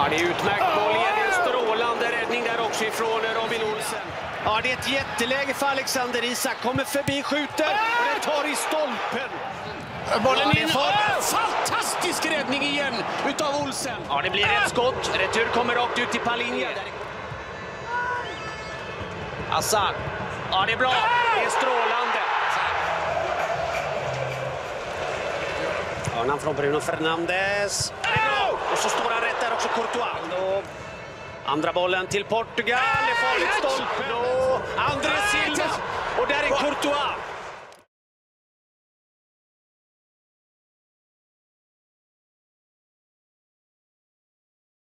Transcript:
Ja, det är utmärkt boll igen. En strålande räddning där också ifrån Robin Olsen. Ja, det är ett jätteläge för Alexander Isak. Kommer förbi, skjuter och den tar i stolpen. Bollen Ja, in. får- Åh, fantastisk räddning igen utav Olsen. Ja, det blir ett skott. Retur kommer rakt ut till Palinja. Assar. Ja, det är bra. Det är strålande. Hörnan från Bruno Fernandes. Och så står han rätt där också, Courtois. Andra bollen till Portugal. Är farligt stolpen. Och André Silva. Och där är Courtois.